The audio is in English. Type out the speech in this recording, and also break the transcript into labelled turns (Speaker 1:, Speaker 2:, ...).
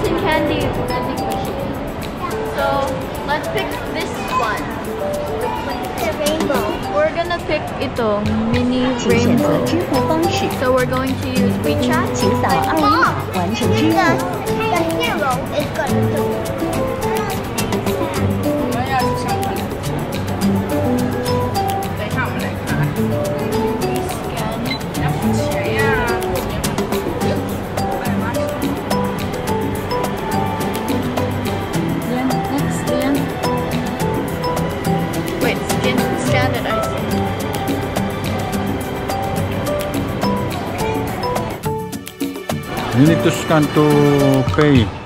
Speaker 1: cotton candy vending machine. So let's pick this one.
Speaker 2: Rainbow.
Speaker 1: We're gonna pick ito mini rainbow. So we're going to use WeChat. ユニットス
Speaker 3: キャンとペイ